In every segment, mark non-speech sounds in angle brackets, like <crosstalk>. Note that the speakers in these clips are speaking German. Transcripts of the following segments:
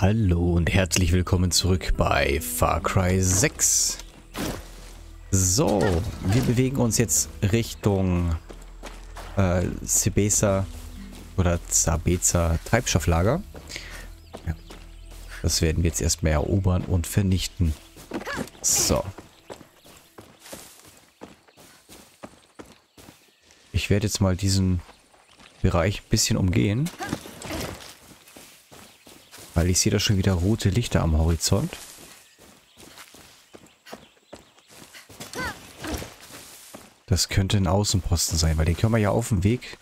Hallo und herzlich willkommen zurück bei Far Cry 6. So, wir bewegen uns jetzt Richtung äh, Sebesa oder Zabeza Treibstofflager. Ja, das werden wir jetzt erstmal erobern und vernichten. So. Ich werde jetzt mal diesen Bereich ein bisschen umgehen. Weil ich sehe da schon wieder rote Lichter am Horizont. Das könnte ein Außenposten sein, weil den können wir ja auf dem Weg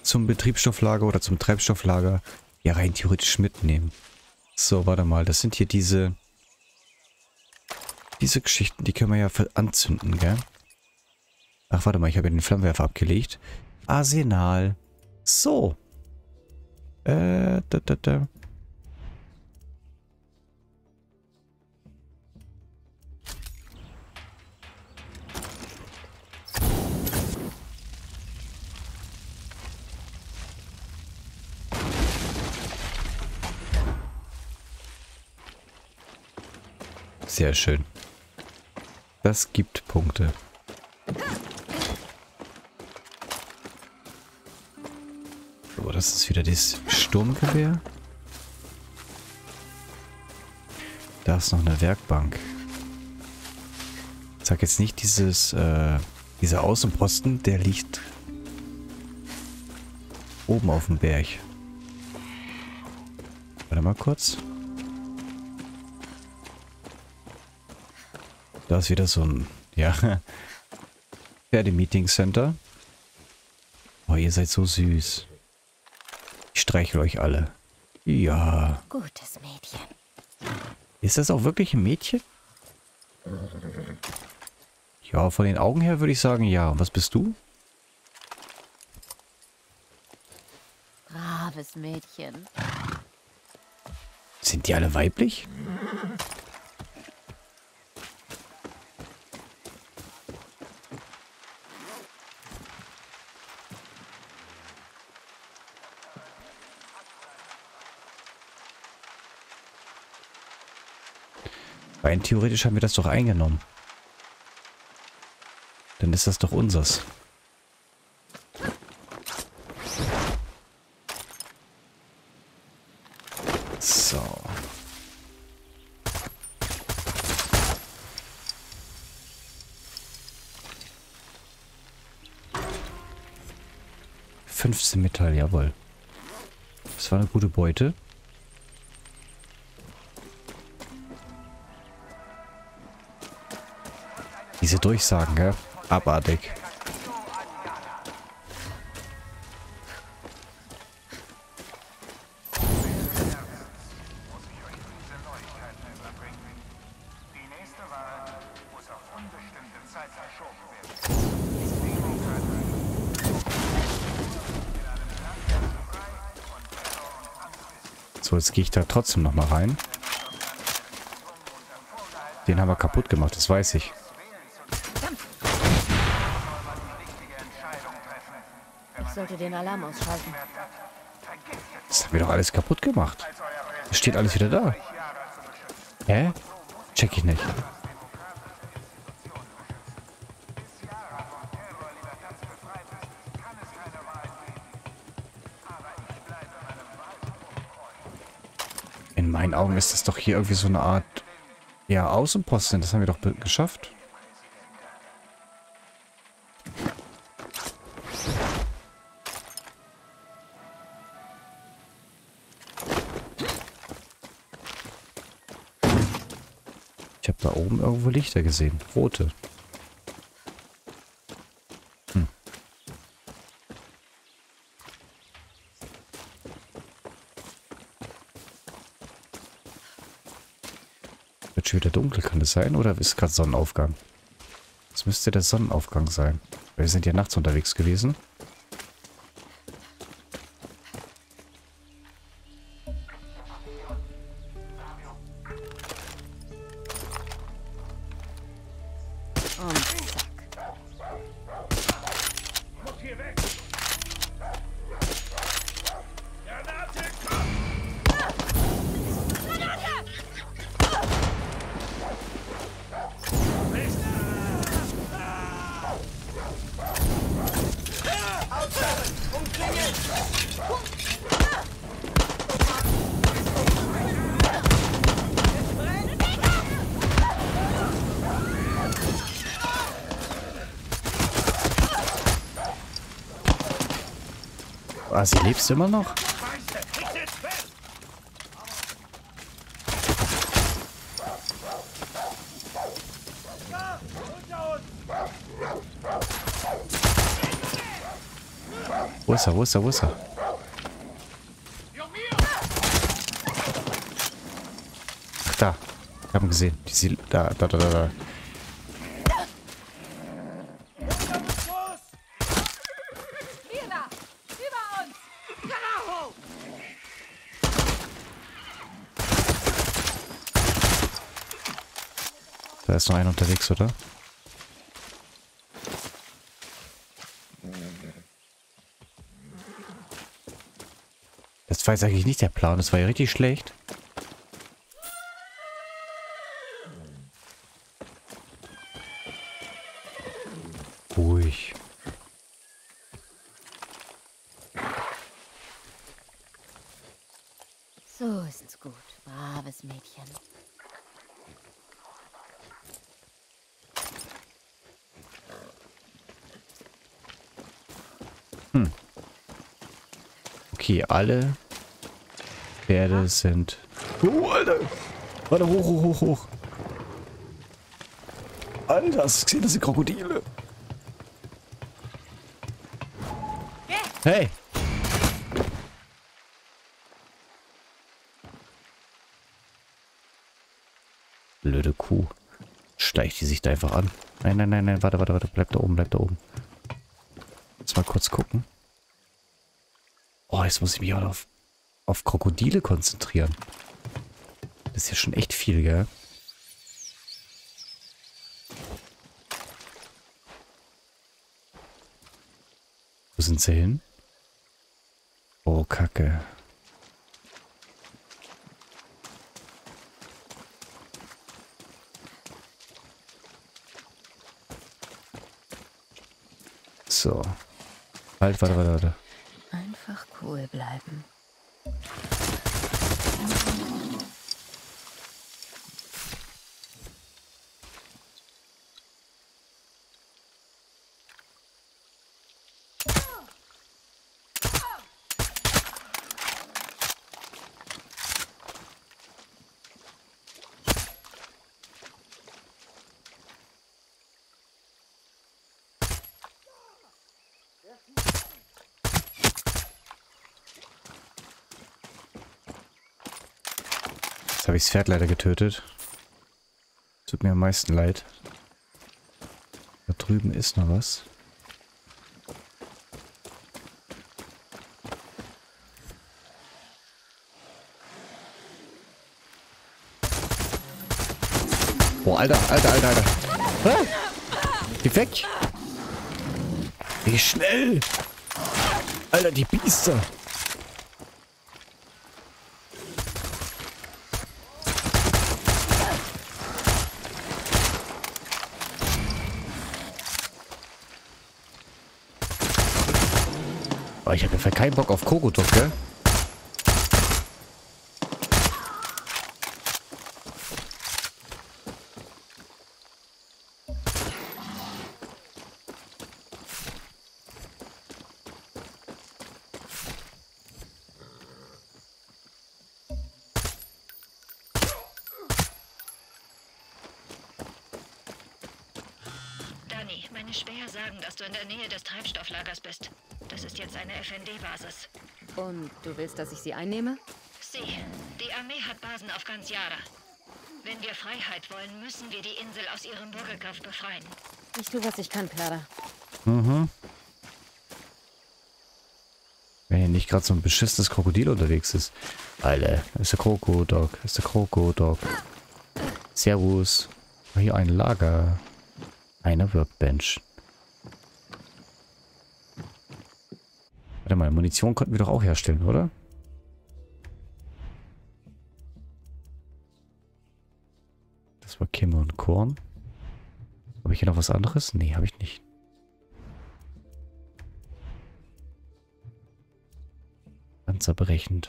zum Betriebsstofflager oder zum Treibstofflager ja rein theoretisch mitnehmen. So, warte mal, das sind hier diese diese Geschichten, die können wir ja anzünden, gell? Ach, warte mal, ich habe ja den Flammenwerfer abgelegt. Arsenal. So. Äh, da, da, da. Sehr schön. Das gibt Punkte. So, das ist wieder das Sturmgewehr. Da ist noch eine Werkbank. Ich sag jetzt nicht dieses, äh, dieser Außenposten, der liegt oben auf dem Berg. Warte mal kurz. Da ist wieder so ein, ja, <laughs> Pferde-Meeting Center. Oh, ihr seid so süß. Ich streichel euch alle. Ja. Gutes Mädchen. Ist das auch wirklich ein Mädchen? Ja, von den Augen her würde ich sagen ja. Und was bist du? Braves Mädchen. Sind die alle weiblich? Rein theoretisch haben wir das doch eingenommen. Dann ist das doch unseres. So. Fünfzehn Metall, jawohl. Das war eine gute Beute. Diese Durchsagen, gell? Abartig. So, jetzt gehe ich da trotzdem noch mal rein. Den haben wir kaputt gemacht, das weiß ich. Den Alarm ausschalten. Das haben wir doch alles kaputt gemacht. Es steht alles wieder da. Hä? Check ich nicht. In meinen Augen ist das doch hier irgendwie so eine Art ja, Außenposten. Das haben wir doch geschafft. Irgendwo Lichter gesehen. Rote. Hm. Wird schon wieder dunkel, kann das sein? Oder ist gerade Sonnenaufgang? Das müsste der Sonnenaufgang sein. Wir sind ja nachts unterwegs gewesen. Lebst immer noch? Wo ist er? Wo ist er? Wo ist er? Ach, da. Ich ihn gesehen. Die da, da, da, da, da. Hier da! Über uns! Genau! Da ist noch einer unterwegs, oder? Das war jetzt eigentlich nicht der Plan. Das war ja richtig schlecht. Ruhig. So ist's gut. Braves Mädchen. Okay, alle Pferde sind... Oh, Alter! Warte, hoch, hoch, hoch, hoch. Alter, hast gesehen, das sind Krokodile. Hey! Blöde Kuh. Schleicht die sich da einfach an. Nein, nein, nein, nein, warte, warte, warte. Bleib da oben, bleib da oben. Jetzt mal kurz gucken. Jetzt muss ich mich auch auf, auf Krokodile konzentrieren. Das ist ja schon echt viel, gell? Wo sind sie hin? Oh, Kacke. So. Halt, warte, warte, warte. Cool bleiben. Habe ich das Pferd leider getötet. Tut mir am meisten leid. Da drüben ist noch was. Boah, Alter, Alter, Alter, Alter. Ah! Geh weg! Wie schnell! Alter, die Biester! Oh, ich habe ja keinen Bock auf Kokodok, gell? Meine Späher sagen, dass du in der Nähe des Treibstofflagers bist. FND-Basis. Und du willst, dass ich sie einnehme? Sie, die Armee hat Basen auf ganz Yara. Wenn wir Freiheit wollen, müssen wir die Insel aus ihrem Bürgerkrieg befreien. Ich tu, was ich kann, Clara. Mhm. Wenn hier nicht gerade so ein beschissenes Krokodil unterwegs ist. Alter, ist der Krokodok. Ist der Krokodok. Servus. Hier ein Lager. Eine Workbench. Mal, Munition konnten wir doch auch herstellen, oder? Das war Kimme und Korn. Habe ich hier noch was anderes? Nee, habe ich nicht. Panzerbrechend.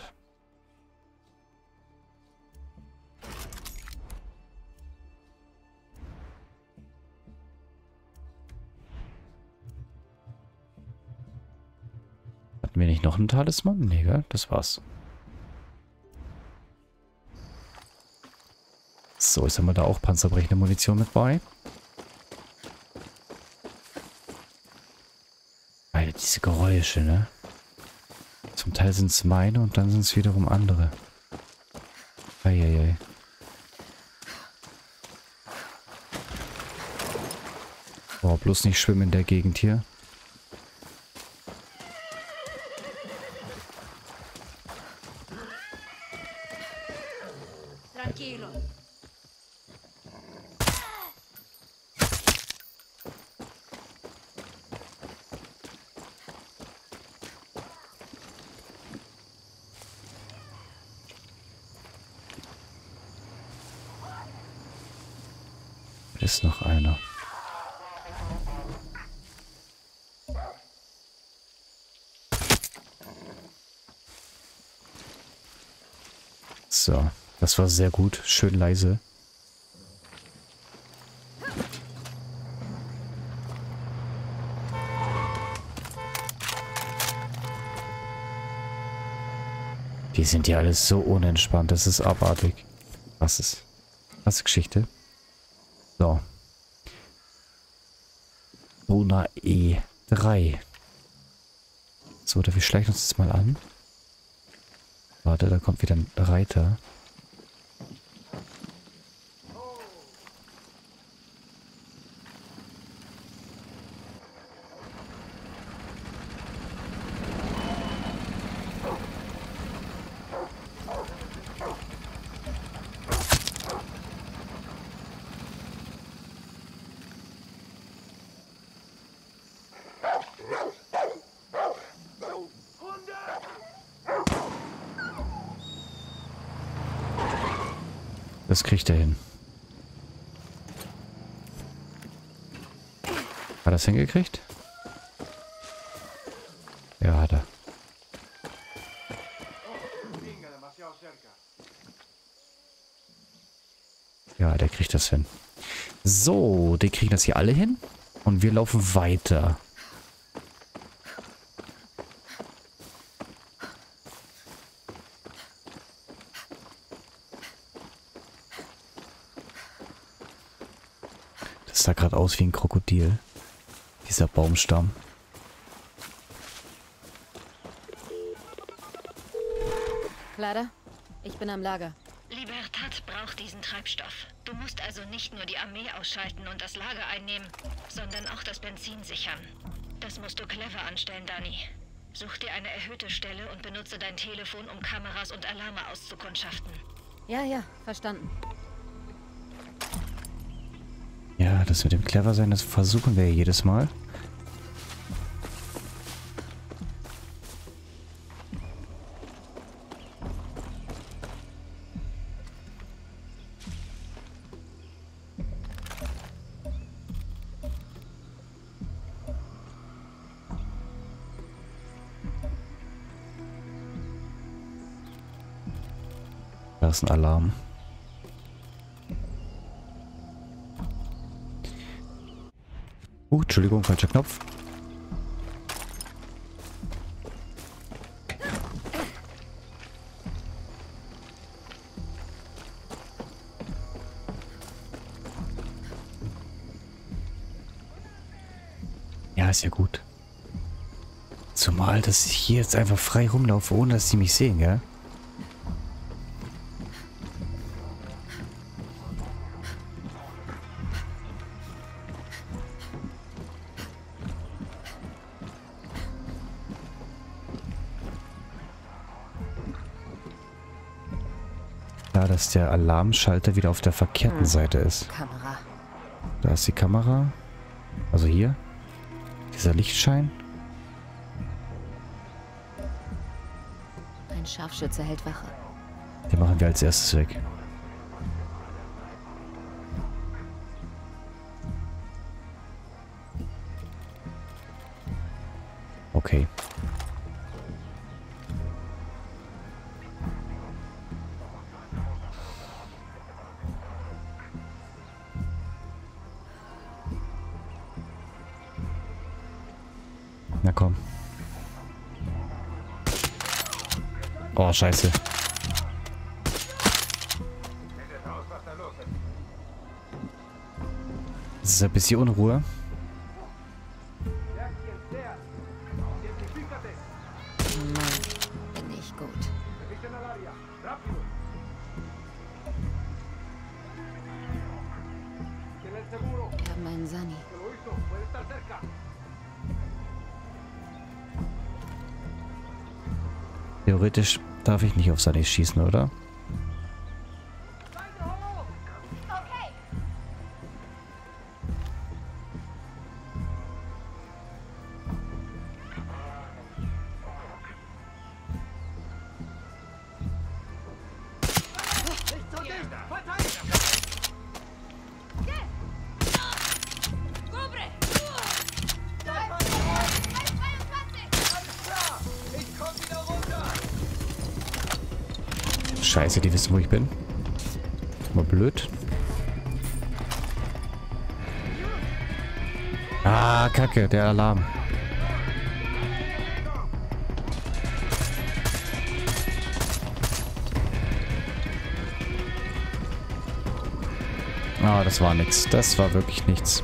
Hatten wir nicht noch einen Talisman? Nee, gell? Das war's. So, jetzt haben wir da auch panzerbrechende Munition mit bei. Alter, diese Geräusche, ne? Zum Teil sind es meine und dann sind es wiederum andere. Eieiei. Boah, bloß nicht schwimmen in der Gegend hier. Tranquilo. Ist noch einer. So, das sehr gut. Schön leise. Die sind ja alles so unentspannt. Das ist abartig. Was ist? Was Geschichte? So. Bona E3. So, oder wir schleichen uns jetzt mal an. Warte, da kommt wieder ein Reiter. Das kriegt er hin. Hat er das hingekriegt? Ja, hat er. Ja, der kriegt das hin. So, die kriegen das hier alle hin. Und wir laufen weiter. Gerade aus wie ein Krokodil. Dieser Baumstamm. Clara, ich bin am Lager. Libertad braucht diesen Treibstoff. Du musst also nicht nur die Armee ausschalten und das Lager einnehmen, sondern auch das Benzin sichern. Das musst du clever anstellen, Dani. Such dir eine erhöhte Stelle und benutze dein Telefon, um Kameras und Alarme auszukundschaften. Ja, ja, verstanden. Das mit dem clever sein, das versuchen wir ja jedes Mal. Da ist ein Alarm. Uh, Entschuldigung, falscher Knopf. Ja, ist ja gut. Zumal, dass ich hier jetzt einfach frei rumlaufe, ohne dass sie mich sehen, gell? Dass der Alarmschalter wieder auf der verkehrten Seite ist. Kamera. Da ist die Kamera. Also hier. Dieser Lichtschein. Ein Scharfschütze hält Wache. Den machen wir als erstes weg. Oh, scheiße. Es ist ein bisschen Unruhe. Theoretisch darf ich nicht auf Sunny schießen, oder? Scheiße, die wissen, wo ich bin. Mal blöd. Ah, kacke, der Alarm. Ah, das war nichts. Das war wirklich nichts.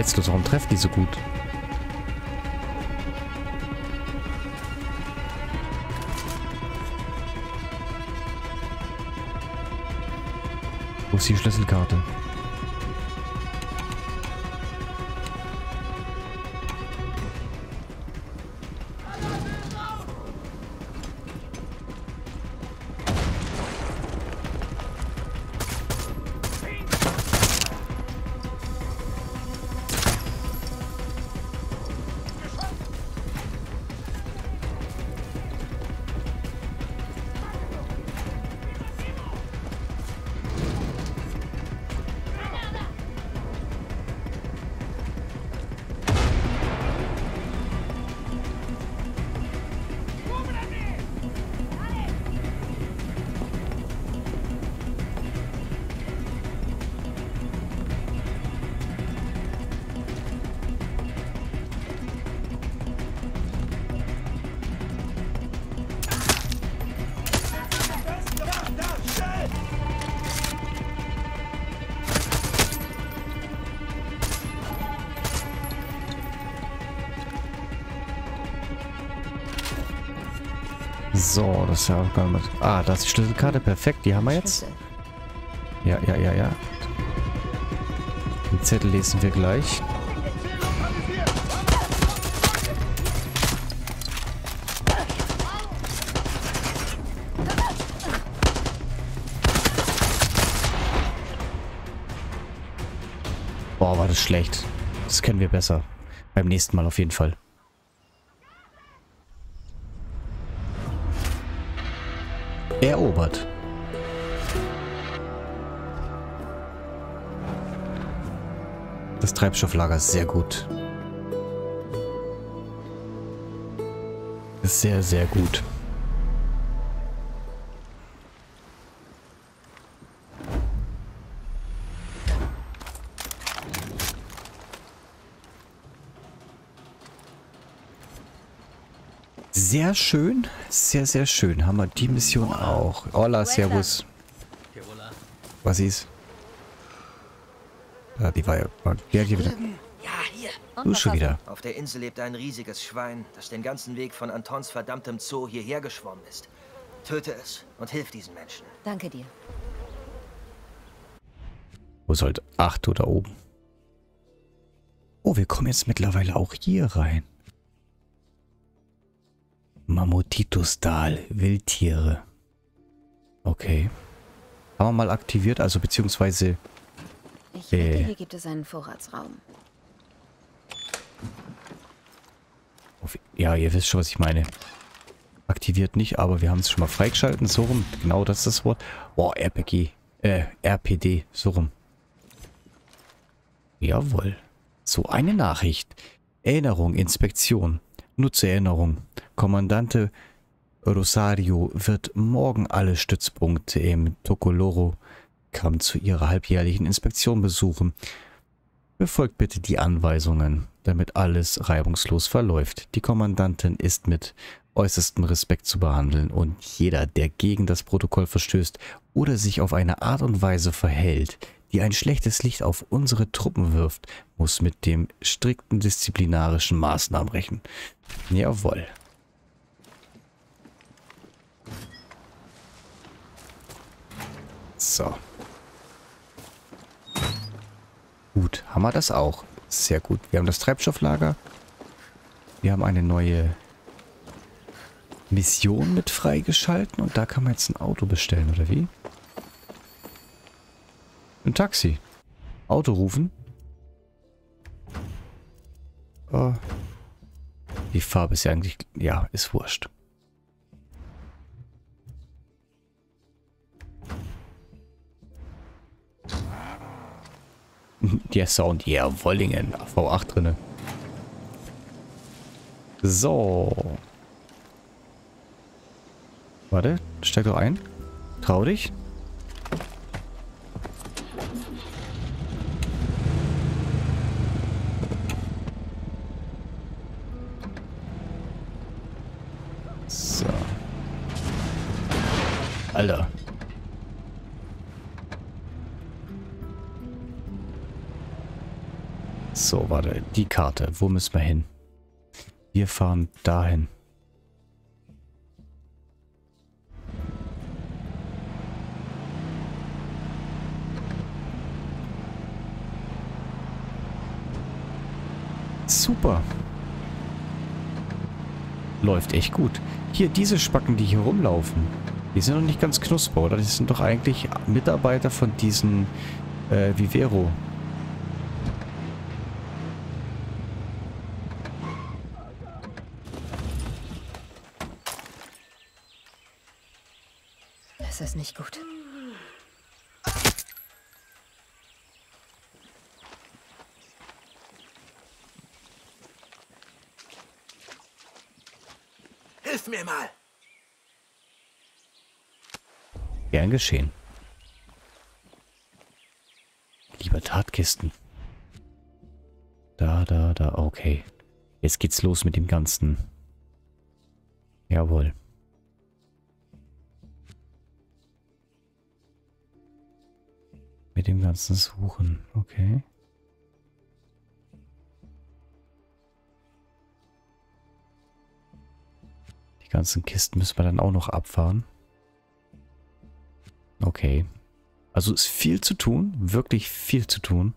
Jetzt los? Warum treffen die so gut? Wo ist die Schlüsselkarte? So, das ist ja auch gar nicht. Ah, das ist die Schlüsselkarte. Perfekt, die haben wir jetzt. Ja, ja, ja, ja. Den Zettel lesen wir gleich. Boah, war das schlecht. Das können wir besser. Beim nächsten Mal auf jeden Fall. Erobert. Das Treibstofflager ist sehr gut. Sehr, sehr gut. Sehr schön. Sehr, sehr schön. Haben wir die Mission auch. Hola, servus. Was ist? Ja, die war ja... Der hier wieder. Ja, hier. Du schon wieder. Auf der Insel lebt ein riesiges Schwein, das den ganzen Weg von Antons verdammtem Zoo hierher geschwommen ist. Töte es und hilf diesen Menschen. Danke dir. Wo sollte... Ach, du da oben. Oh, wir kommen jetzt mittlerweile auch hier rein. Mammutitustal, Wildtiere. Okay. Haben wir mal aktiviert, also beziehungsweise... Ich Äh. hier gibt es einen Vorratsraum. auf- Ja, ihr wisst schon, was ich meine. Aktiviert nicht, aber wir haben es schon mal freigeschalten. So rum. Genau das ist das Wort. Boah, RPG. Äh, RPD. So rum. Jawohl. So, eine Nachricht. Erinnerung, Inspektion. Nutzerinnerung. Kommandante Rosario wird morgen alle Stützpunkte im Tokoloro Kamm zu ihrer halbjährlichen Inspektion besuchen. Befolgt bitte die Anweisungen, damit alles reibungslos verläuft. Die Kommandantin ist mit äußerstem Respekt zu behandeln und jeder, der gegen das Protokoll verstößt oder sich auf eine Art und Weise verhält, die ein schlechtes Licht auf unsere Truppen wirft, muss mit dem strikten disziplinarischen Maßnahmen rechnen. Jawohl. So. Gut, haben wir das auch. Sehr gut. Wir haben das Treibstofflager. Wir haben eine neue Mission mit freigeschalten und da kann man jetzt ein Auto bestellen, oder wie? Ein Taxi. Auto rufen. Oh. Die Farbe ist ja eigentlich... Ja, ist wurscht. Der Sound, ja, yeah, Wollingen. V8 drinne. So. Warte, steig doch ein. Trau dich. So, warte. Die Karte. Wo müssen wir hin? Wir fahren dahin. Super. Läuft echt gut. Hier, diese Spacken, die hier rumlaufen, die sind noch nicht ganz knusper, oder? Die sind doch eigentlich Mitarbeiter von diesen äh, Vivero. Das ist nicht gut. Hilf mir mal! Gern geschehen. Lieber Tatkisten. Da, da, da, okay. Jetzt geht's los mit dem Ganzen. Jawohl. Mit dem ganzen Suchen, okay. Die ganzen Kisten müssen wir dann auch noch abfahren. Okay. Also ist viel zu tun. Wirklich viel zu tun.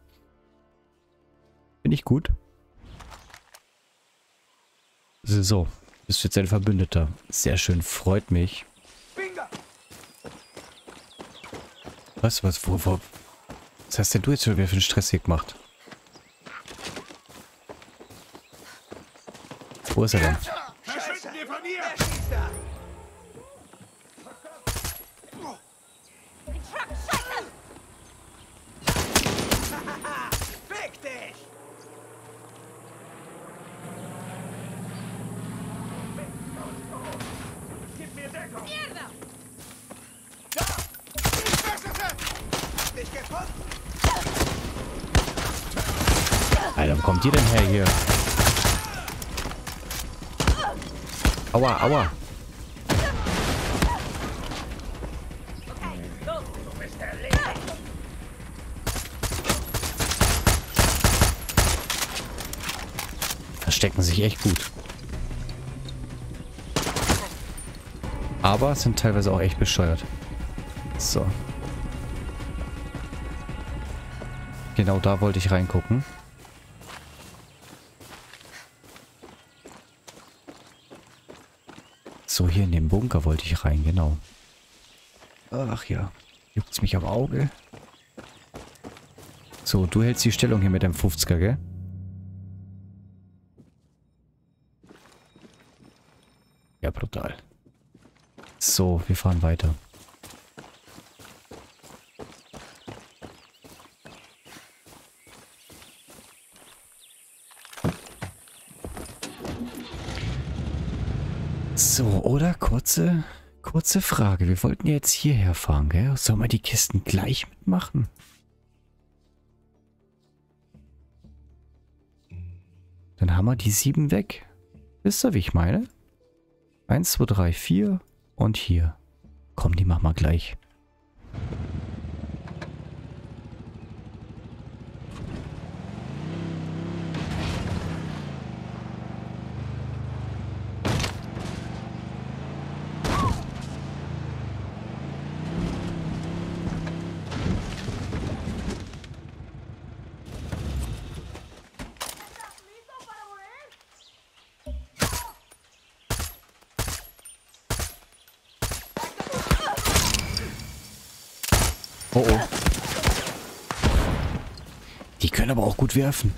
Finde ich gut. So. Bist jetzt ein Verbündeter? Sehr schön. Freut mich. Was, was, wo, wo? Was hast denn du jetzt schon wieder für einen Stress hier gemacht? Wo ist er denn? Verschwinden wir von hier! Fick dich! Gib mir Deckung! Dich gefunden! Alter, wo kommt ihr denn her hier? Aua, aua. Verstecken sich echt gut. Aber sind teilweise auch echt bescheuert. So. Genau da wollte ich reingucken. So, hier in den Bunker wollte ich rein, genau. Ach ja, juckt's mich am Auge. So, du hältst die Stellung hier mit dem 50er, gell? Ja, brutal. So, wir fahren weiter. So, oder? Kurze, kurze Frage. Wir wollten jetzt hierher fahren, gell? Sollen wir die Kisten gleich mitmachen? Dann haben wir die sieben weg. Wisst ihr, wie ich meine? Eins, zwei, drei, vier und hier. Komm, die machen wir gleich. Oh oh. Können aber auch gut werfen.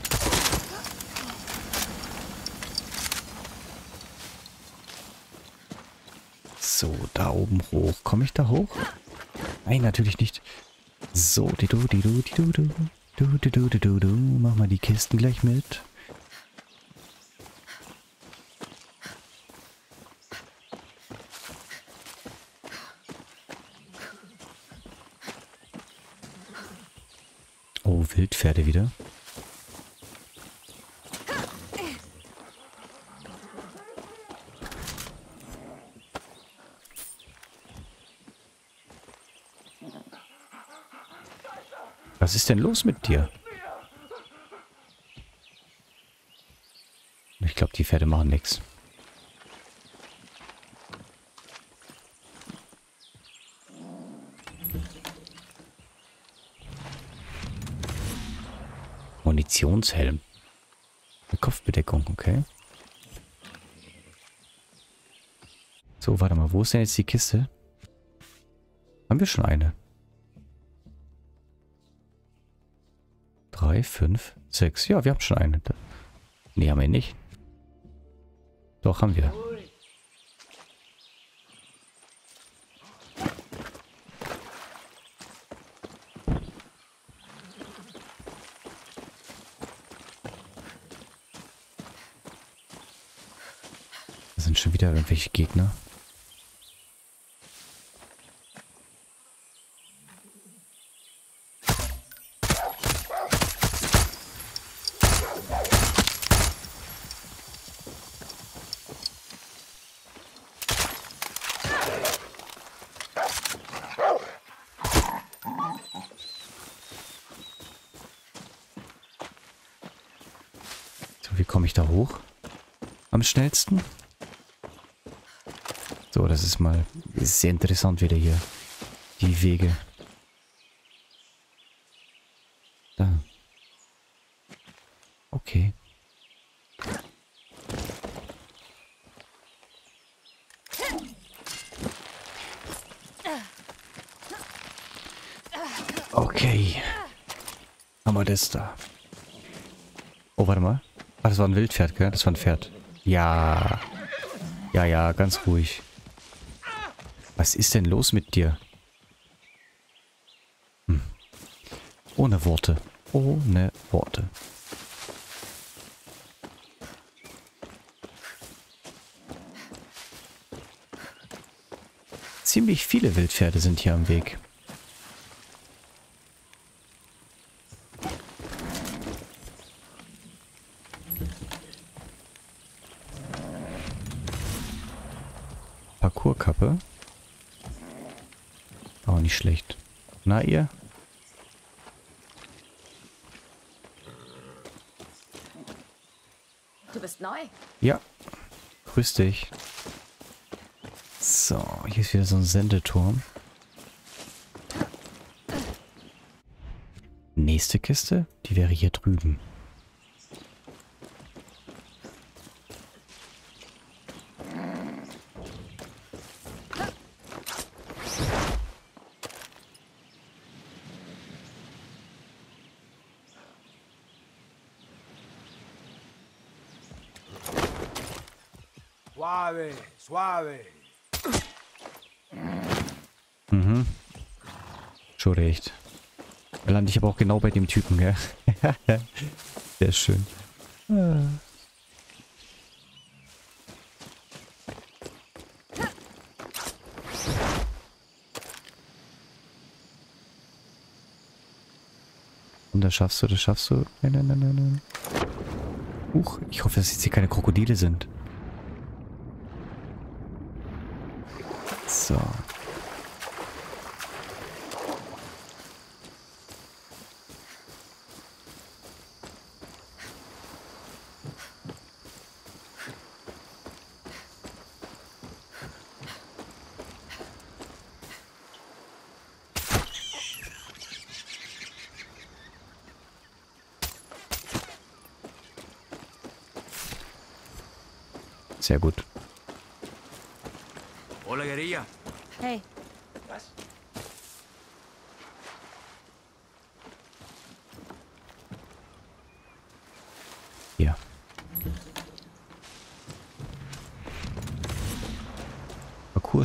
So, da oben hoch. Komme ich da hoch? Nein, natürlich nicht. So, die du, die du, die du, du. Du, du, du, du, du, du. Mach mal die Kisten gleich mit. Oh, Wildpferde wieder. Was ist denn los mit dir? Ich glaube, die Pferde machen nichts. Munitionshelm. Eine Kopfbedeckung, okay. So, warte mal, wo ist denn jetzt die Kiste? Haben wir schon eine? Drei, fünf, sechs. Ja, wir haben schon eine. Nee, haben wir nicht. Doch, haben wir. Sind schon wieder irgendwelche Gegner. So, wie komme ich da hoch? Am schnellsten? Das ist mal sehr interessant wieder hier. Die Wege. Da. Okay. Okay. Haben wir das da. Oh, warte mal. Ah, das war ein Wildpferd, gell? Das war ein Pferd. Ja. Ja, ja, ganz ruhig. Was ist denn los mit dir? Hm. Ohne Worte. Ohne Worte. Ziemlich viele Wildpferde sind hier am Weg. Ohrkappe. Auch nicht schlecht. Na ihr? Du bist neu. Ja. Grüß dich. So, hier ist wieder so ein Sendeturm. Nächste Kiste, die wäre hier drüben. Suave, suave. Mhm. Schon recht. Lande ich aber auch genau bei dem Typen, gell? <laughs> Sehr schön. Und das schaffst du, das schaffst du. Nein, nein, nein, nein, nein. Huch, ich hoffe, dass jetzt hier keine Krokodile sind. So. Sehr gut.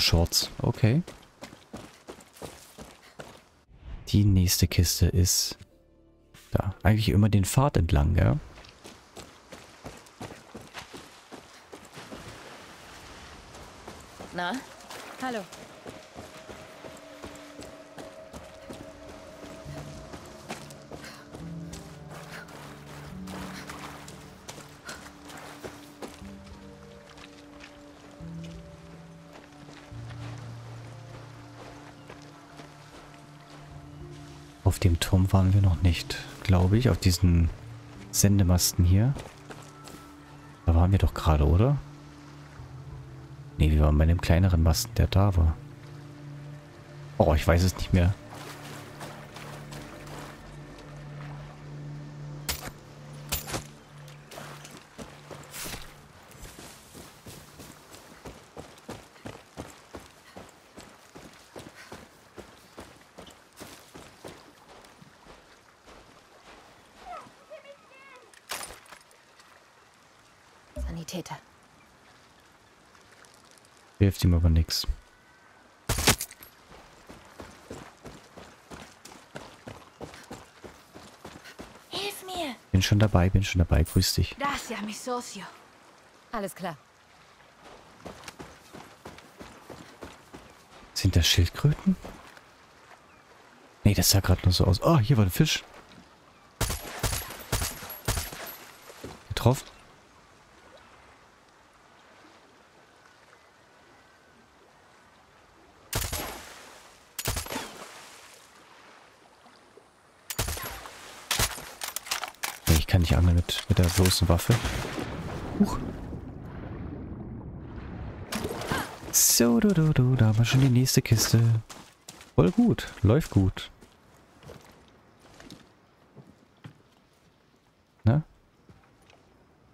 Parcours-Shorts. Okay. Die nächste Kiste ist da. Eigentlich immer den Pfad entlang, ja? Auf dem Turm waren wir noch nicht, glaube ich. Auf diesen Sendemasten hier. Da waren wir doch gerade, oder? Nee, wir waren bei dem kleineren Masten, der da war. Oh, ich weiß es nicht mehr. Ihm aber nichts. Hilf mir! Bin schon dabei, bin schon dabei. Grüß dich. Gracias, mi socio. Alles klar. Sind das Schildkröten? Nee, das sah gerade nur so aus. Oh, hier war ein Fisch. Getroffen? Nee, ich kann nicht angeln bloßen Waffe. Huch. So, du, du, du, da haben wir schon die nächste Kiste. Voll gut, läuft gut. Na?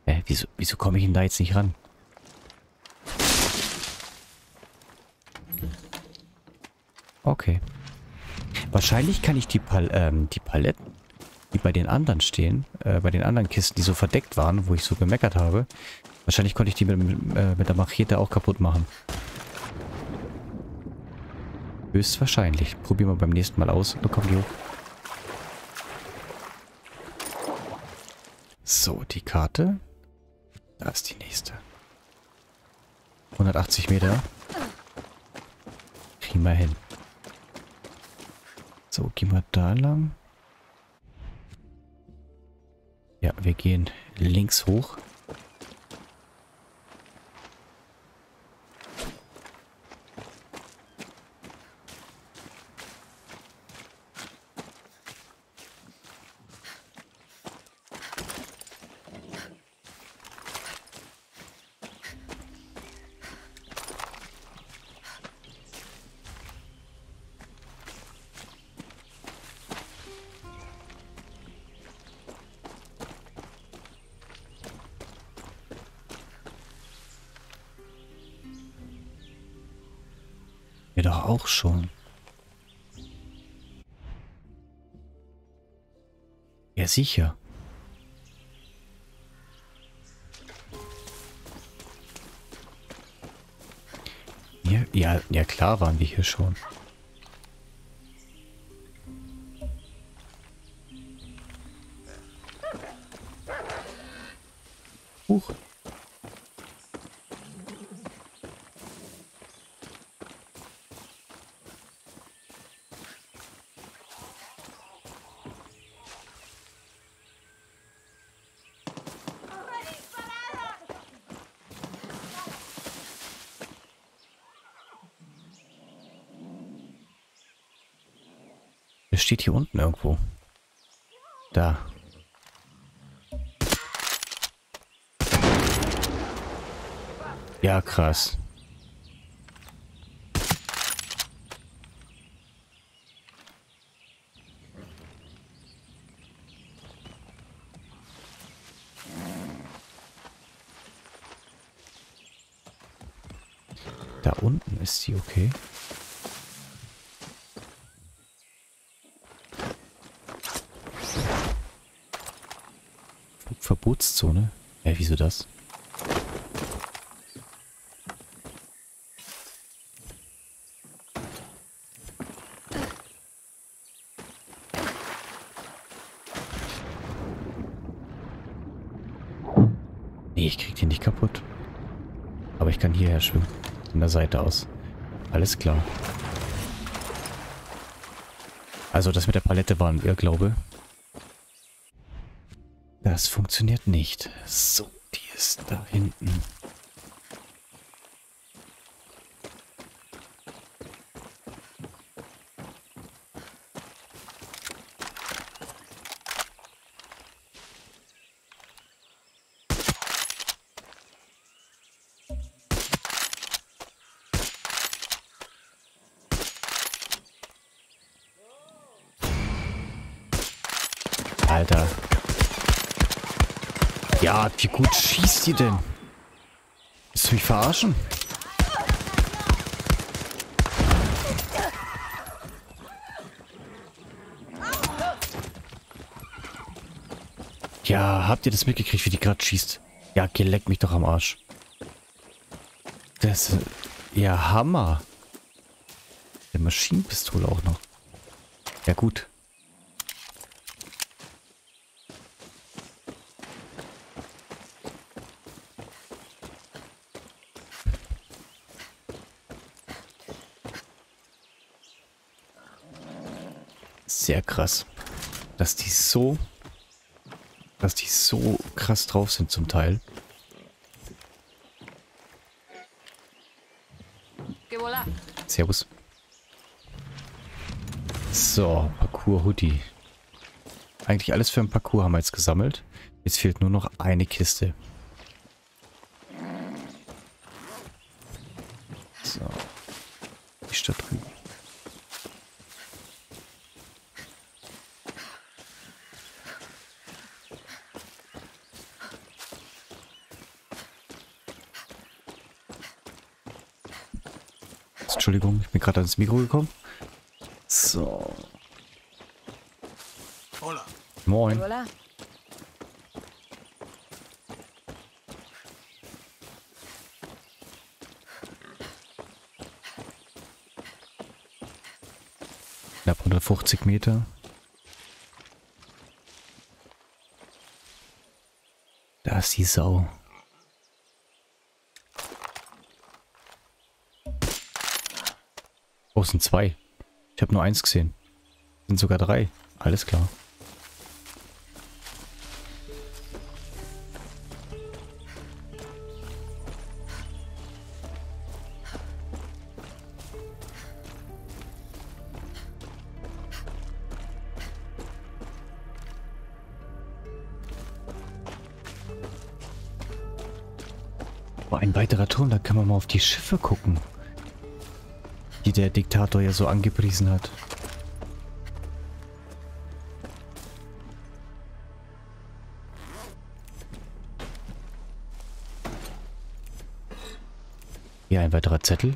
Äh, wieso, wieso komme ich denn da jetzt nicht ran? Okay. Wahrscheinlich kann ich die, Pal ähm, die Paletten, die bei den anderen stehen, äh, bei den anderen Kisten, die so verdeckt waren, wo ich so gemeckert habe, wahrscheinlich konnte ich die mit, äh, mit der Machete auch kaputt machen. Höchstwahrscheinlich. Probieren wir beim nächsten Mal aus. Da kommen die hoch. So, die Karte. Da ist die nächste. 180 Meter. Kriegen wir hin. So, gehen wir da lang. Ja, wir gehen links hoch. Schon. Ja, sicher. Ja, ja, ja klar waren wir hier schon. Huch. Der steht hier unten irgendwo. Da. Ja, krass. Da unten ist sie, okay. Verbotszone? Hä, wieso das? Nee, ich krieg den nicht kaputt. Hierher schwimmen. Von der Seite aus. Alles klar. Also das mit der Palette war ein Irrglaube. Das funktioniert nicht. So, die ist da hinten. Alter. Ja, wie gut schießt die denn? Willst du mich verarschen? Ja, habt ihr das mitgekriegt, wie die gerade schießt? Ja, geleckt mich doch am Arsch. Das ist... Ja, Hammer. Der Maschinenpistole auch noch. Ja, gut. Sehr krass. Dass die so... Dass die so krass drauf sind zum Teil. Servus. So, Parcours Hoodie. Eigentlich alles für ein Parcours haben wir jetzt gesammelt. Jetzt fehlt nur noch eine Kiste. So. Die Stadt drüben. Gerade ans Mikro gekommen. So. Hola. Moin. voilà. Knapp 150 Meter. Da ist die Sau. Es sind zwei. Ich habe nur eins gesehen. Es sind sogar drei. Alles klar. Ein weiterer Turm, da kann man mal auf die Schiffe gucken. Der Diktator ja so angepriesen hat. Hier ein weiterer Zettel.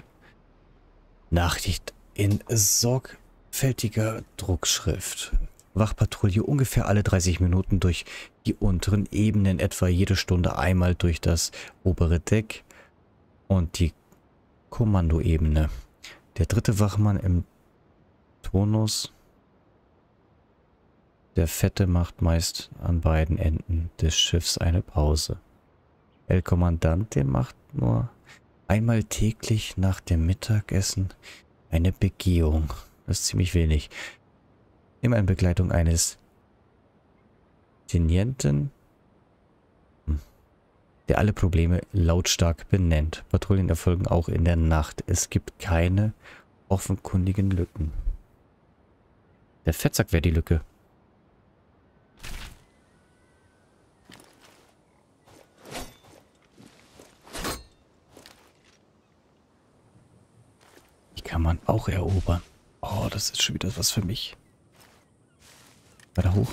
Nachricht in sorgfältiger Druckschrift. Wachpatrouille ungefähr alle 30 Minuten durch die unteren Ebenen, etwa jede Stunde einmal durch das obere Deck und die Kommandoebene. Der dritte Wachmann im Tonus. Der Fette macht meist an beiden Enden des Schiffs eine Pause. El Kommandante macht nur einmal täglich nach dem Mittagessen eine Begehung. Das ist ziemlich wenig. Immer in Begleitung eines Tenienten, der alle Probleme lautstark benennt. Patrouillen erfolgen auch in der Nacht. Es gibt keine offenkundigen Lücken. Der Fettsack wäre die Lücke. Die kann man auch erobern. Oh, das ist schon wieder was für mich. Weiter hoch.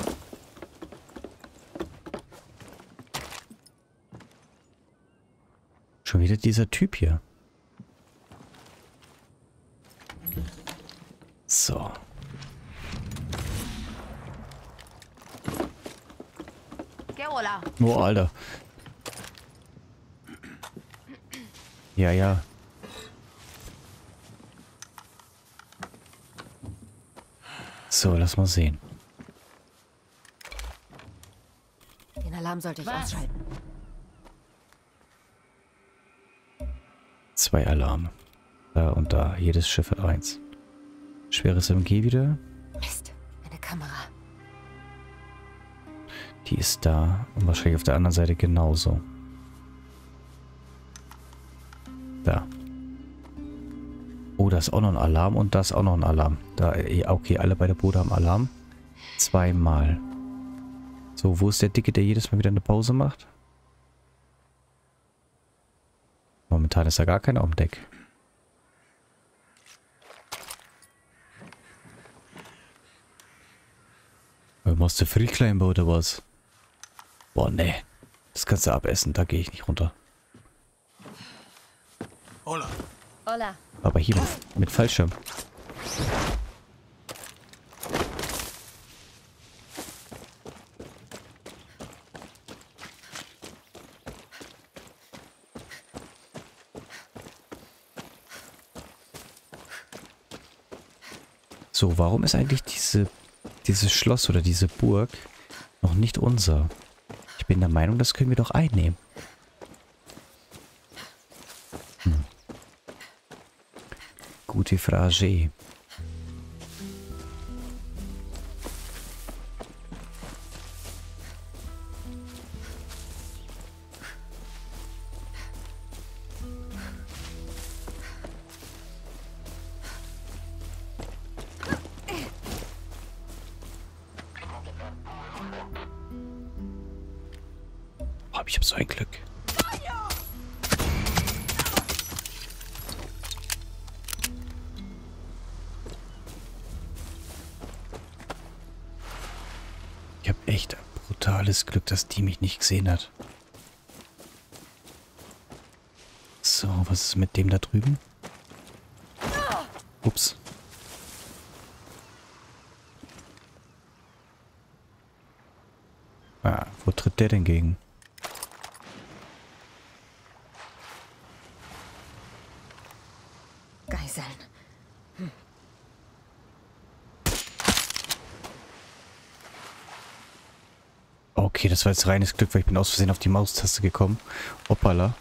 Schon wieder dieser Typ hier. So. Oh, Alter. Ja, ja. So, lass mal sehen. Den Alarm sollte ich ausschalten. Zwei Alarme. Da und da. Jedes Schiff hat eins. Schweres MG wieder. Mist, eine Kamera. Die ist da. Und wahrscheinlich auf der anderen Seite genauso. Da. Oh, da ist auch noch ein Alarm und da ist auch noch ein Alarm. Da, eh, okay, alle beide Boote haben Alarm. Zweimal. So, wo ist der Dicke, der jedes Mal wieder eine Pause macht? Momentan ist da gar keiner auf dem Deck. Äh, Machst du Free oder was? Boah, nee. Das kannst du abessen, da gehe ich nicht runter. Hola. Hola. Aber hier mit, mit Fallschirm. So, warum ist eigentlich diese, dieses Schloss oder diese Burg noch nicht unser? Ich bin der Meinung, das können wir doch einnehmen. Hm. Gute Frage. Gesehen hat. So, was ist mit dem da drüben? Ups. Ah, wo tritt der denn gegen? Geiseln. Okay, das war jetzt reines Glück, weil ich bin aus Versehen auf die Maustaste gekommen. Hoppala.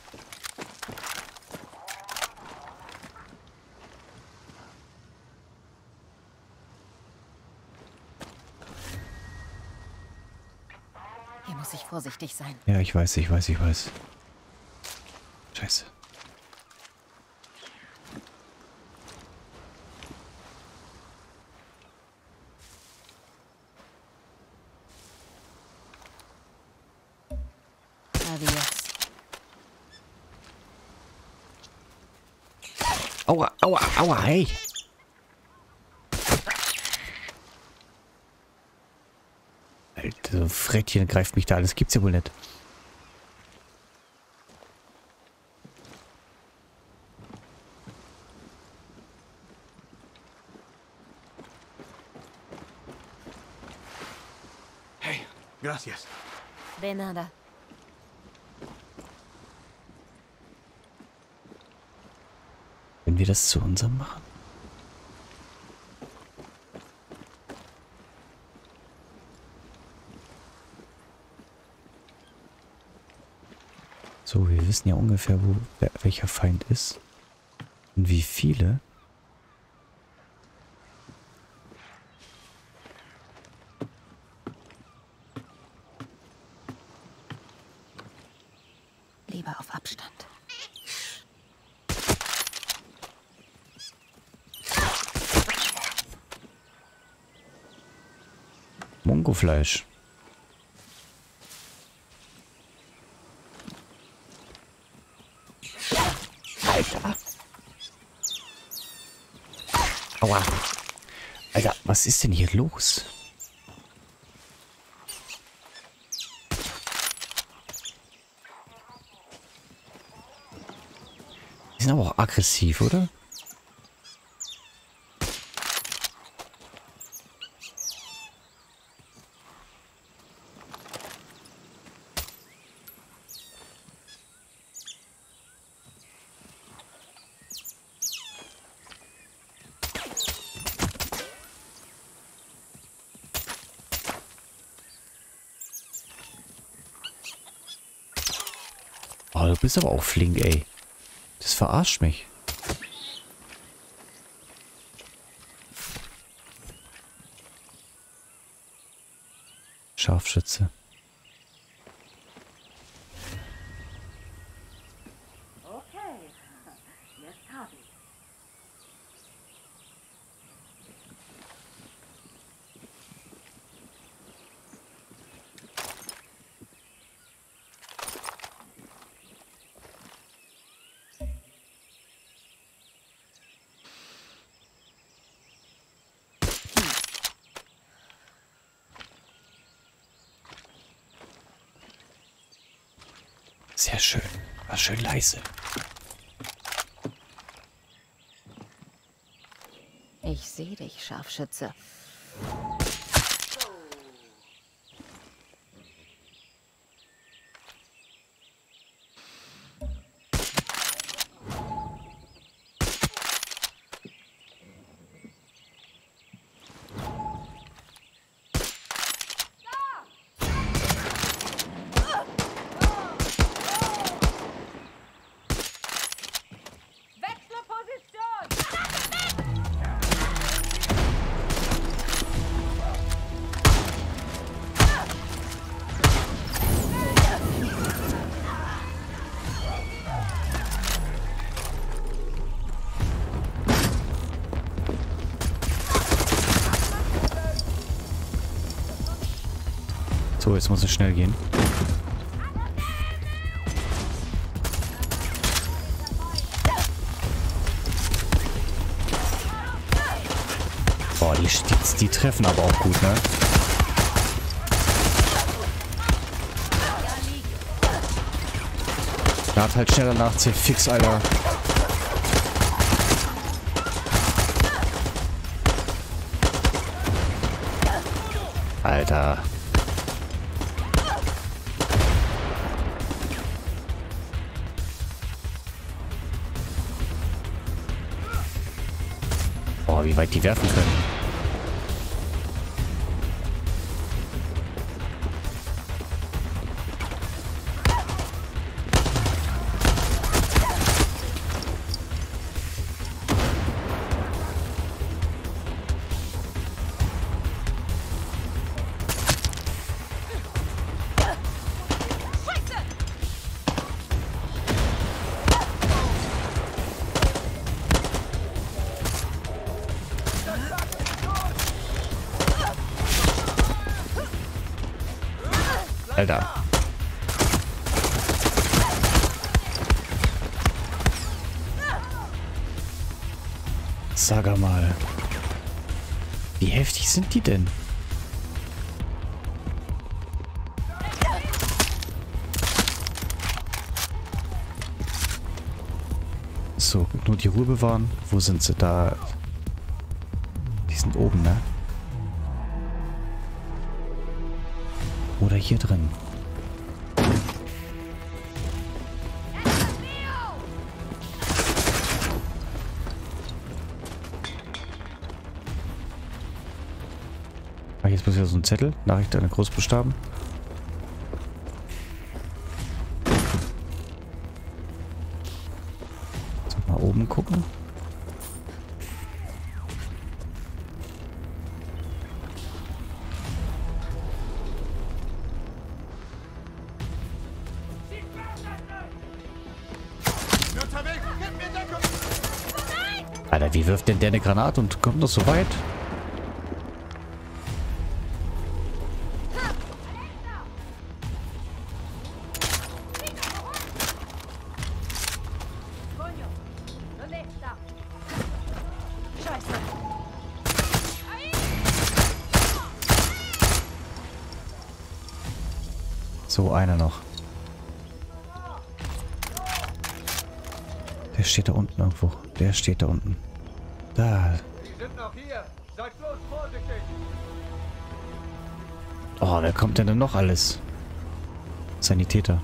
Hier muss ich vorsichtig sein. Ja, ich weiß, ich weiß, ich weiß. Scheiße. Aua, hey. Alter, Frettchen greift mich da an. Das gibt's ja wohl nicht. Gracias. De nada. Wenn wir das zu unserem machen? So, wir wissen ja ungefähr, wo welcher Feind ist. Und wie viele. Lieber auf Abstand. Mongofleisch. Alter. Aua. Alter, was ist denn hier los? Die sind aber auch aggressiv, oder? Oh, du bist aber auch flink, ey. Das verarscht mich. Scharfschütze. Sehr schön. Leise. Ich sehe dich, Scharfschütze. Jetzt muss es schnell gehen. Boah, die, die, die treffen aber auch gut, ne? Lad halt schneller nach, zieh fix, Alter. Alter. Wie weit die werfen können. Ruhe bewahren. Wo sind sie? Da. Die sind oben, ne? Oder hier drin. Ah, jetzt muss wieder so ein Zettel. Nachricht an Großbuchstaben. Mal oben gucken. Alter, wie wirft denn der eine Granate und kommt noch so weit? Einer noch. Der steht da unten irgendwo. Der steht da unten. Da. Oh, wer kommt denn denn noch alles? Sanitäter.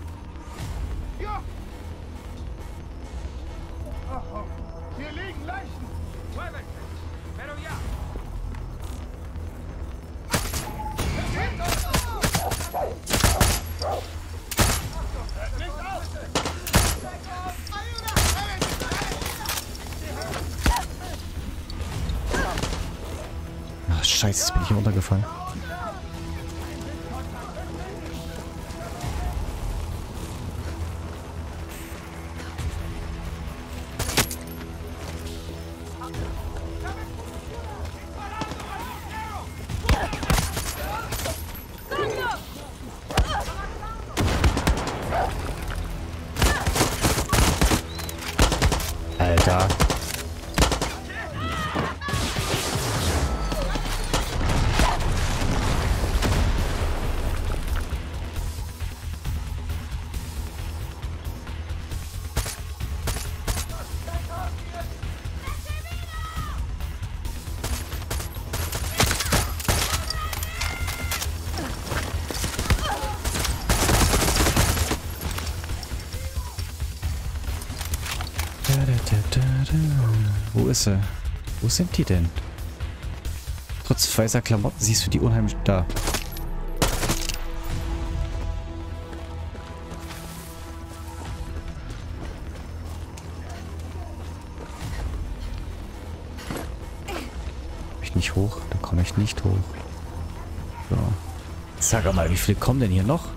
Wo ist er? Wo sind die denn? Trotz weißer Klamotten siehst du die unheimlich da. Komm ich nicht hoch? Da komme ich nicht hoch. So. Sag mal, wie viele kommen denn hier noch?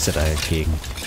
Diese Biester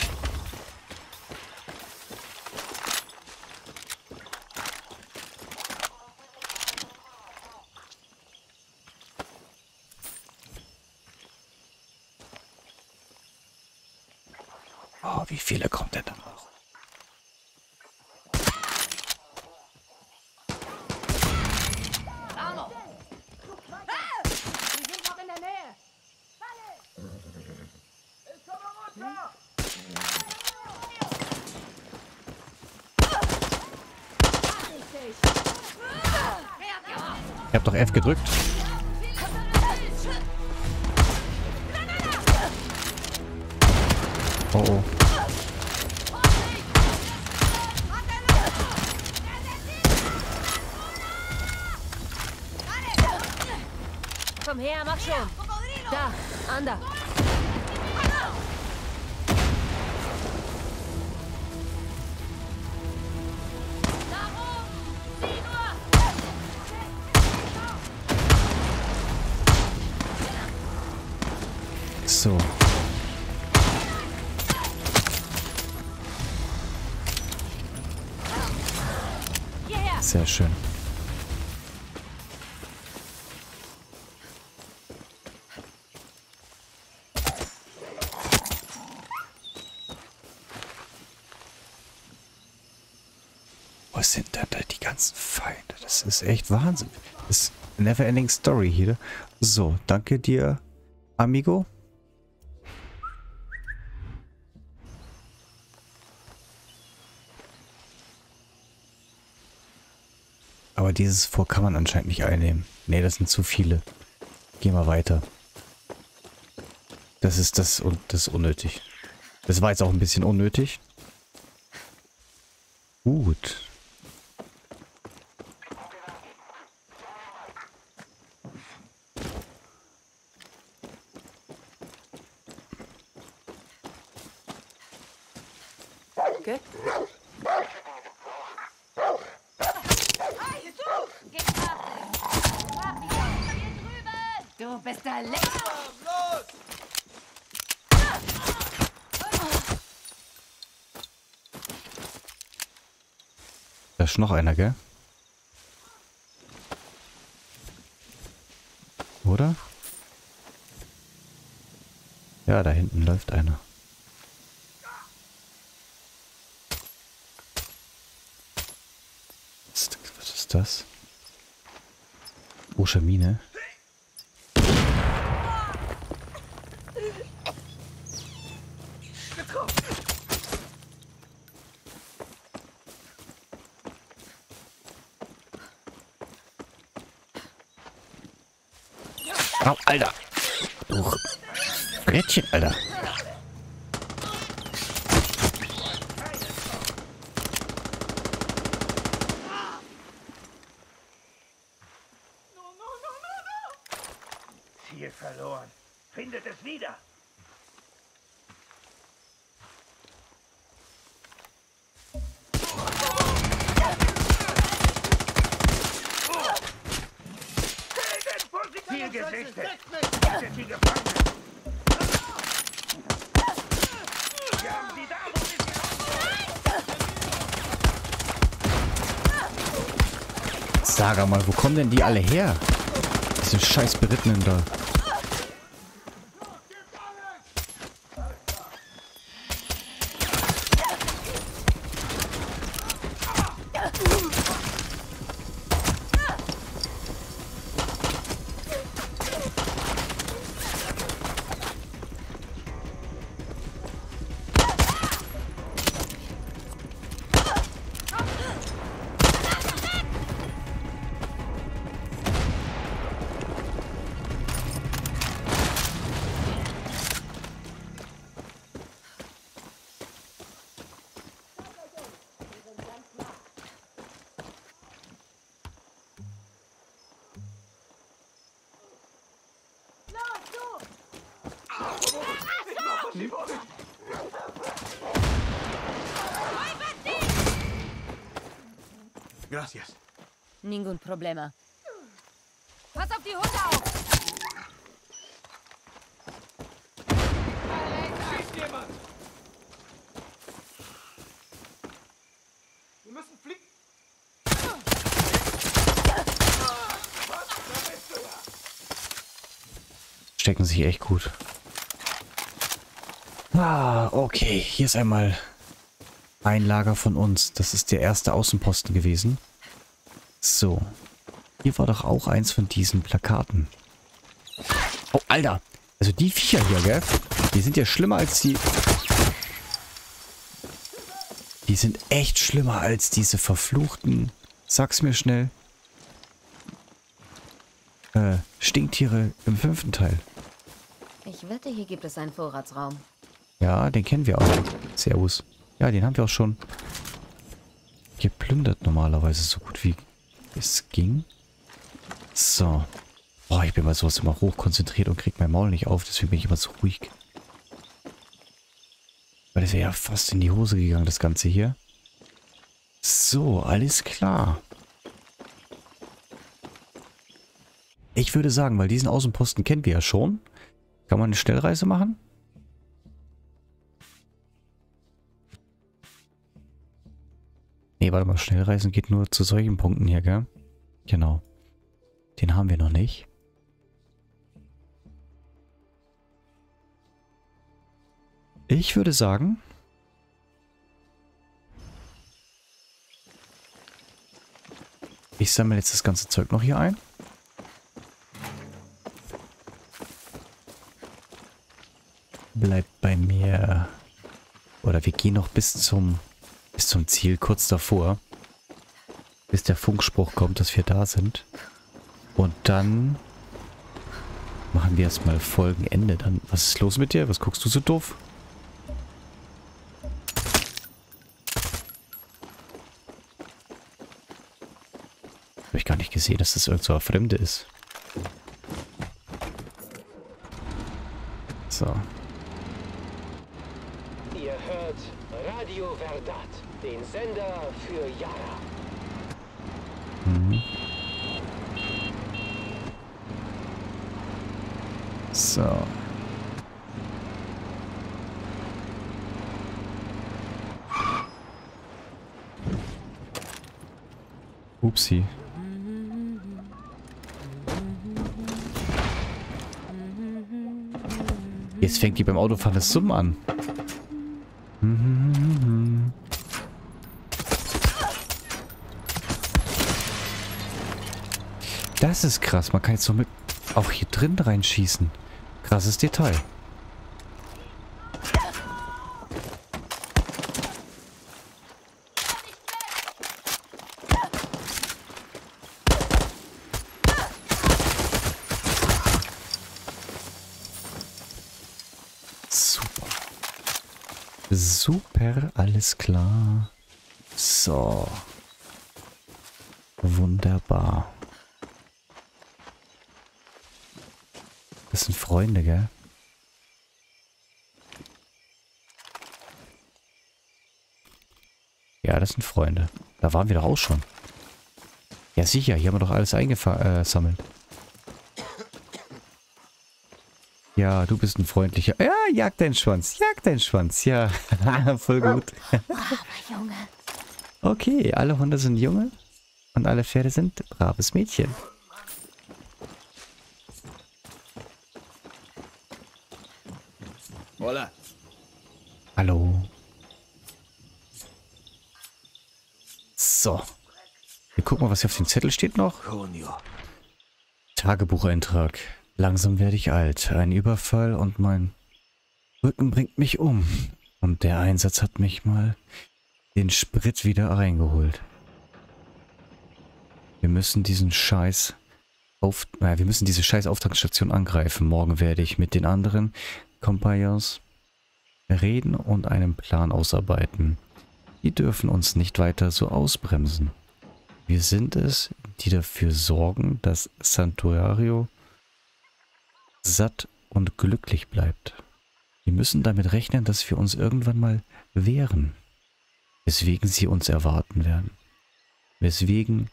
So. Sehr schön. Wo sind denn da die ganzen Feinde? Das ist echt Wahnsinn. Das Neverending Story hier. So, danke dir, Amigo. Aber dieses Vor kann man anscheinend nicht einnehmen. Ne, das sind zu viele. Geh mal weiter. Das ist das und das ist unnötig. Das war jetzt auch ein bisschen unnötig. Gut. Ist noch einer, gell? Oder? Ja, da hinten läuft einer. Was ist- das? Oschamine. Au, Alter. Du Brettchen, Alter. Ziel verloren. Findet es wieder. Ziel gesichtet. Haltet die Gefangenen. Wir haben sie da, wo sie Sag mal, wo kommen denn die alle her? Diese scheiß Berittenen da. Ningún problema. Pass auf die Hunde auf! Wir müssen fliegen. Stecken sich echt gut. Ah, okay. Hier ist einmal ein Lager von uns. Das ist der erste Außenposten gewesen. So. Hier war doch auch eins von diesen Plakaten. Oh, Alter. Also die Viecher hier, gell? Die sind ja schlimmer als die... Die sind echt schlimmer als diese verfluchten... Sag's mir schnell. Äh, Stinktiere im fünften Teil. Ich wette, hier gibt es einen Vorratsraum. Ja, den kennen wir auch. Servus. Ja, den haben wir auch schon geplündert normalerweise so gut wie es ging. So. Boah, ich bin bei sowas immer hoch konzentriert und krieg mein Maul nicht auf, deswegen bin ich immer so ruhig. Weil das wäre ja fast in die Hose gegangen, das Ganze hier. So, alles klar. Ich würde sagen, weil diesen Außenposten kennen wir ja schon. Kann man eine Schnellreise machen? Nee, warte mal, Schnellreisen geht nur zu solchen Punkten hier, gell? Genau. Den haben wir noch nicht. Ich würde sagen... Ich sammle jetzt das ganze Zeug noch hier ein. Bleibt bei mir... Oder wir gehen noch bis zum bis zum Ziel, kurz davor. Bis der Funkspruch kommt, dass wir da sind. Und dann machen wir erstmal Folgenende. Dann, was ist los mit dir? Was guckst du so doof? Habe ich gar nicht gesehen, dass das irgend so eine Fremde ist. So. Ihr hört Radio Verdat, Sender für Yara. So. Upsi. Jetzt fängt die beim Autofahren das Summen an. Das ist krass. Man kann jetzt so mit auch hier drin reinschießen. Krasses Detail. Super. Super, alles klar. So. Wunderbar. Das sind Freunde, gell? Ja, das sind Freunde. Da waren wir doch auch schon. Ja, sicher. Hier haben wir doch alles eingesammelt. Ja, du bist ein freundlicher... Ja, jag deinen Schwanz. Jag deinen Schwanz. Ja, <laughs> voll gut. Okay, alle Hunde sind Junge. Und alle Pferde sind braves Mädchen. Hola. Hallo. So. Wir gucken mal, was hier auf dem Zettel steht noch. Tagebucheintrag. Langsam werde ich alt. Ein Überfall und mein Rücken bringt mich um. Und der Einsatz hat mich mal den Sprit wieder reingeholt. Wir müssen diesen Scheiß auf, naja, wir müssen diese scheiß Auftragsstation angreifen. Morgen werde ich mit den anderen Kompagnons reden und einen Plan ausarbeiten. Die dürfen uns nicht weiter so ausbremsen. Wir sind es, die dafür sorgen, dass Santuario satt und glücklich bleibt. Wir müssen damit rechnen, dass wir uns irgendwann mal wehren, weswegen sie uns erwarten werden, weswegen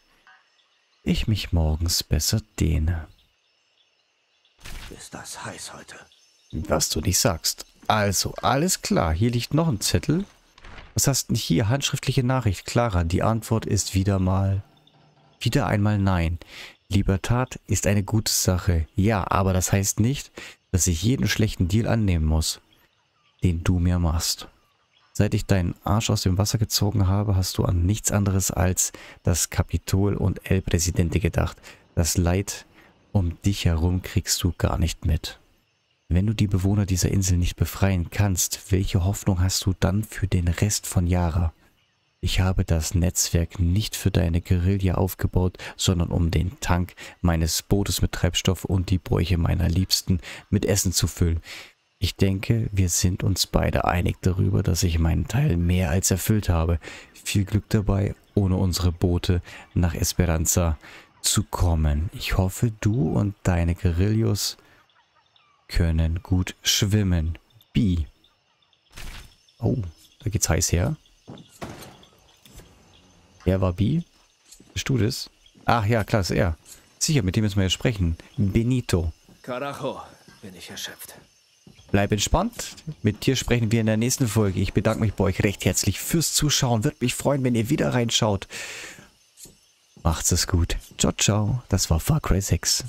ich mich morgens besser dehne. Ist das heiß heute? Was du nicht sagst. Also, alles klar. Hier liegt noch ein Zettel. Was hast du denn hier? Handschriftliche Nachricht. Clara, die Antwort ist wieder mal... Wieder einmal nein. Libertat ist eine gute Sache. Ja, aber das heißt nicht, dass ich jeden schlechten Deal annehmen muss, den du mir machst. Seit ich deinen Arsch aus dem Wasser gezogen habe, hast du an nichts anderes als das Kapitol und El Presidente gedacht. Das Leid um dich herum kriegst du gar nicht mit. Wenn du die Bewohner dieser Insel nicht befreien kannst, welche Hoffnung hast du dann für den Rest von Yara? Ich habe das Netzwerk nicht für deine Guerilla aufgebaut, sondern um den Tank meines Bootes mit Treibstoff und die Bräuche meiner Liebsten mit Essen zu füllen. Ich denke, wir sind uns beide einig darüber, dass ich meinen Teil mehr als erfüllt habe. Viel Glück dabei, ohne unsere Boote nach Esperanza zu kommen. Ich hoffe, du und deine Guerillos können gut schwimmen. B. Oh, da geht's heiß her. Wer war B? Bist du das? Ach ja, klar, ist er. Sicher, mit dem müssen wir jetzt sprechen. Benito. Carajo, bin ich erschöpft. Bleib entspannt. Mit dir sprechen wir in der nächsten Folge. Ich bedanke mich bei euch recht herzlich fürs Zuschauen. Würde mich freuen, wenn ihr wieder reinschaut. Macht's es gut. Ciao, ciao. Das war Far Cry 6.